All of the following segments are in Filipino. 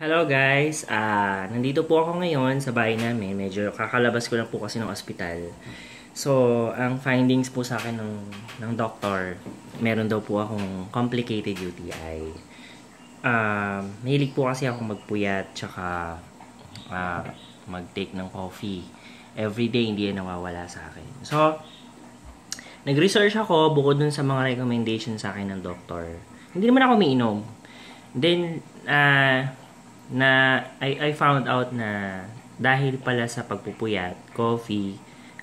Hello guys, ah nandito po ako ngayon sa bahay namin. Medyo kakalabas ko lang po kasi ng ospital. So, ang findings po sa akin ng, ng doktor, meron daw po akong complicated UTI. Ah, mahilig po kasi ako magpuyat, tsaka ah, mag-take ng coffee. Every day, hindi yan nawawala sa akin. So, nag-research ako bukod dun sa mga recommendation sa akin ng doktor. Hindi naman ako umiinom. Then, ah, na I, I found out na dahil pala sa pagpupuyat, coffee,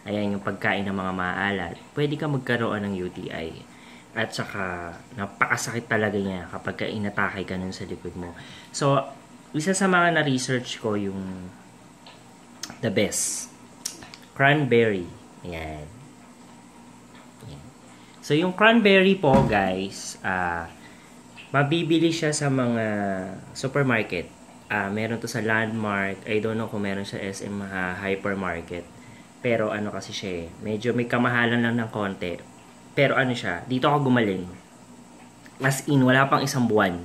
ayan yung pagkain ng mga maalat, pwede ka magkaroon ng UTI. At saka, napakasakit talaga niya kapag ka inatakay ka nun sa likod mo. So, isa sa mga na-research ko yung the best. Cranberry. Ayan. So, yung cranberry po, guys, ah, mabibili siya sa mga supermarket uh, meron to sa Landmark. I don't know kung meron sa SM uh, Hypermarket. Pero ano kasi siya eh. Medyo may kamahalan lang ng konti. Pero ano siya, dito ako gumaling. As in, wala pang isang buwan.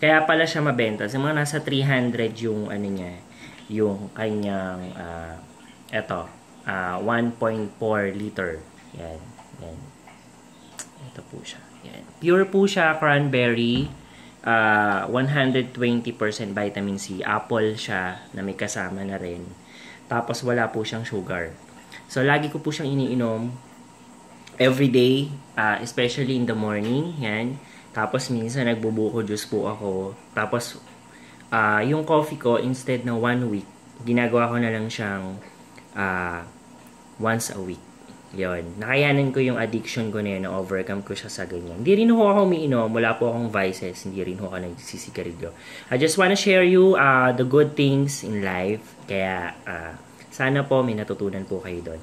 Kaya pala siya mabenta. Sa mga nasa 300 yung ano niya, yung kanyang, uh, eto, uh, 1.4 liter. Yan, yan. Ito po siya. Yan. Pure po siya, cranberry uh, 120% vitamin C. Apple siya na may kasama na rin. Tapos wala po siyang sugar. So lagi ko po siyang iniinom every day, uh, especially in the morning. Yan. Tapos minsan nagbubuko juice po ako. Tapos uh, yung coffee ko instead na one week, ginagawa ko na lang siyang uh, once a week. Yun. Nakayanan ko yung addiction ko na yun, na-overcome ko siya sa ganyan. Hindi rin ho ako umiinom, wala po akong vices, hindi rin ho ako nagsisigarilyo. I just wanna share you uh, the good things in life, kaya uh, sana po may natutunan po kayo doon.